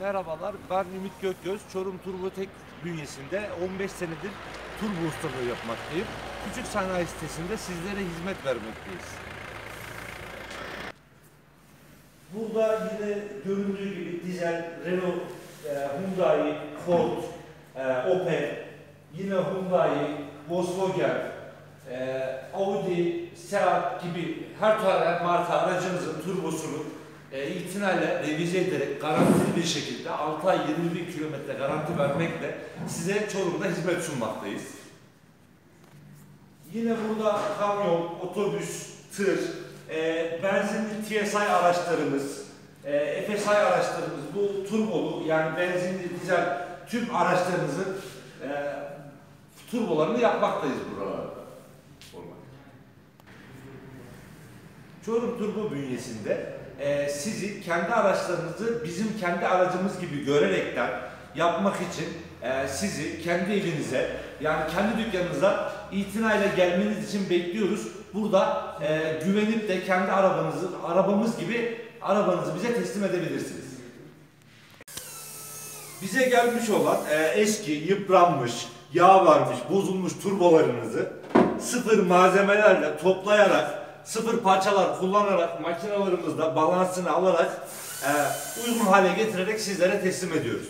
Merhabalar, ben Ümit Gökgöz. Çorum Turbotek bünyesinde 15 senedir turbo ustalığı yapmaktayım. Küçük sanayi sitesinde sizlere hizmet vermekteyiz. Burada yine göründüğü gibi dizel, Renault, e, Hyundai, Ford, e, Opel, yine Hyundai, Volkswagen, e, Audi, Seat gibi her marka turbosunu e, itinayla revize ederek garantili bir şekilde 6 ay 20 bin kilometre garanti vermekle size Çorum'da hizmet sunmaktayız. Yine burada kamyon, otobüs, tır, e, benzinli TSI araçlarımız, e, FSI araçlarımız, bu turbolu yani benzinli, dizel tüm araçlarımızın e, turbolarını yapmaktayız buralarda. Çorum Turbo bünyesinde e, sizi kendi araçlarınızı bizim kendi aracımız gibi görerekten yapmak için e, sizi kendi evinize yani kendi dükkanınıza itinayla gelmeniz için bekliyoruz. Burada e, güvenip de kendi arabanızı arabamız gibi arabanızı bize teslim edebilirsiniz. Bize gelmiş olan e, eski, yıpranmış, yağ varmış, bozulmuş turbolarınızı sıfır malzemelerle toplayarak, sıfır parçalar kullanarak makinalarımızda balansını alarak e, uygun hale getirerek sizlere teslim ediyoruz.